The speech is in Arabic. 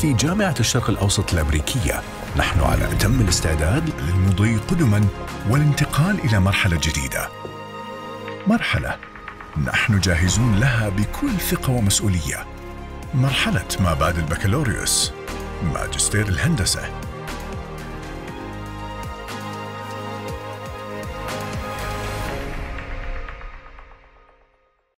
في جامعة الشرق الأوسط الأمريكية. نحن على أتم الاستعداد للمضي قدما والانتقال إلى مرحلة جديدة. مرحلة نحن جاهزون لها بكل ثقة ومسؤولية. مرحلة ما بعد البكالوريوس. ماجستير الهندسة.